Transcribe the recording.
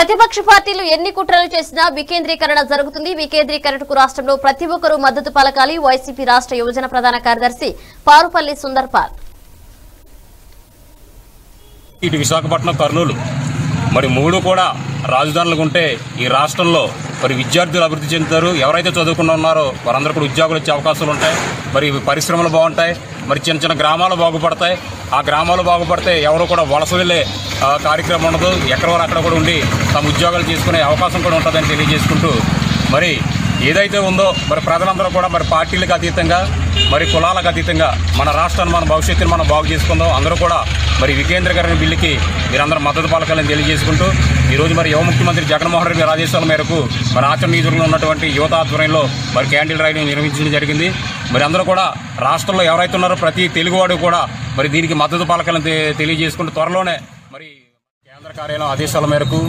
ప్రతిపక్ష పార్టీలు ఎన్ని కుట్రలు చేసినా వికేంద్రీకరణ జరుగుతుంది. వికేంద్రీకరణకు రాష్ట్రంలో ప్రతి ఒక్కరూ మద్దతు పలకాలి. వైసీపీ రాష్ట్ర యువజన ప్రధాన కార్యదర్శి పారుపల్లి సుందర్పాల్. ఇటు విశాఖపట్నం కర్నూలు మరి మూడు కూడా రాజధానులుగా ఉంటే ఈ రాష్ట్రంలో మరి విద్యార్థులు అభివృద్ధి చెందుతారు. ఎవరైతే చదువుకున్న ఉన్నారో వారందరూ కూడా ఉద్యోగులు వచ్చే అవకాశాలు ఉంటాయి. మరి పరిశ్రమలు బాగుంటాయి. మరి చిన్న చిన్న గ్రామాలు బాగుపడతాయి. ఆ గ్రామాలు బాగుపడితే ఎవరు కూడా వలస వెళ్ళే కార్యక్రమం ఉండదు. ఎక్కడ వారు అక్కడ కూడా ఉండి తమ ఉద్యోగాలు చేసుకునే అవకాశం కూడా ఉంటుందని తెలియజేసుకుంటూ మరి ఏదైతే ఉందో మరి ప్రజలందరూ కూడా మరి పార్టీలకు అతీతంగా మరి కులాలకు అతీతంగా మన రాష్ట్రాన్ని మన భవిష్యత్తుని మనం బాగు చేసుకుందాం. అందరూ కూడా మరి వికేంద్రీకరణ బిల్లుకి మీరందరూ మద్దతు పలకాలని తెలియజేసుకుంటూ ఈరోజు మరి యువ ముఖ్యమంత్రి జగన్మోహన్ రెడ్డి గారి ఆదేశాల మేరకు మరి ఆచరణ నిధుల్లో ఉన్నటువంటి యువత ఆధ్వర్యంలో మరి క్యాండిల్ ర్యాలీ నిర్వహించడం జరిగింది. మరి అందరూ కూడా రాష్ట్రంలో ఎవరైతే ఉన్నారో ప్రతి తెలుగువాడు కూడా మరి దీనికి మద్దతు పలకాలని తెలియజేసుకుంటూ త్వరలోనే మరి కేంద్ర కార్యాలయం ఆదేశాల మేరకు